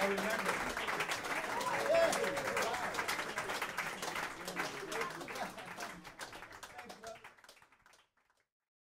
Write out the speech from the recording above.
I remember.